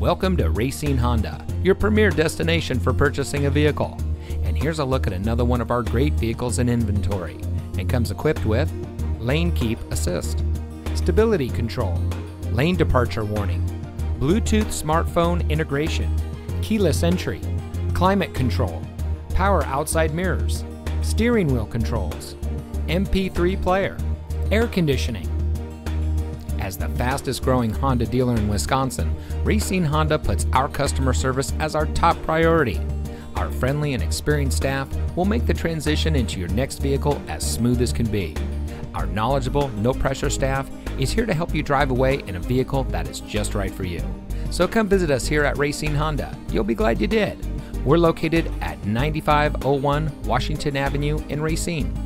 Welcome to Racine Honda, your premier destination for purchasing a vehicle. And here's a look at another one of our great vehicles in inventory. It comes equipped with lane keep assist, stability control, lane departure warning, Bluetooth smartphone integration, keyless entry, climate control, power outside mirrors, steering wheel controls, MP3 player, air conditioning. As the fastest growing Honda dealer in Wisconsin, Racine Honda puts our customer service as our top priority. Our friendly and experienced staff will make the transition into your next vehicle as smooth as can be. Our knowledgeable, no pressure staff is here to help you drive away in a vehicle that is just right for you. So come visit us here at Racine Honda. You'll be glad you did. We're located at 9501 Washington Avenue in Racine.